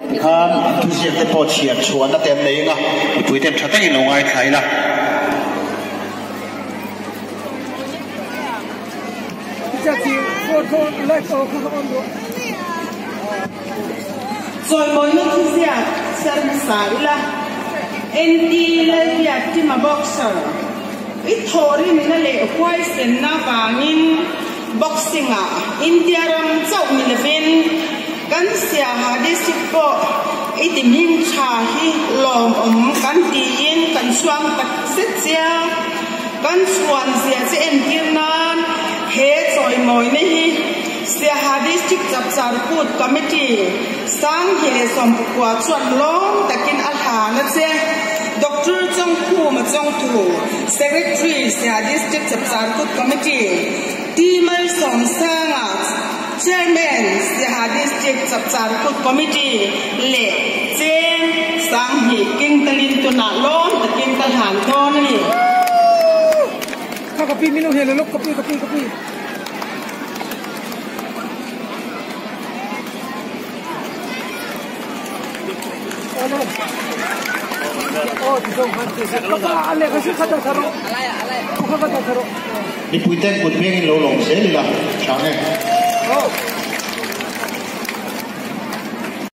khan tu sia te po chiat chuan na tem nei nga pui tem thata in lo ngai thai la rồi mỗi lúc thứ gì xem sai là em đi lên việc thì mà boxer. Ít thôi mình là lệ quay sen na vangin boxing à India ram chau mình là kan ít min cha hi lom om kan tiền in kan suang tak set sia kan suan sia che em kim nan he rồi moi ne hi sia ha district chap char put committee sang bục quả chuẩn chuan long kinh al hà na xe doctor trong Khu mà trong thủ Secretary hence the district subcircuit งเลเซนสังหิกิงตลินตุนาโลนตะกินตะหานโอนี่ข้ากะปีมินุเฮลลูกกะปีกะปีกะปีโอ้โหโอ้ที่ตรงนั้นที่กักก็อะไรก็ชื่อข้าจะทะเลาะอะไรอะไรข้าก็จะทะเลาะนี่พูดแต่คนเมียนี่เราหลงเสียเลล่ะชาวเนี่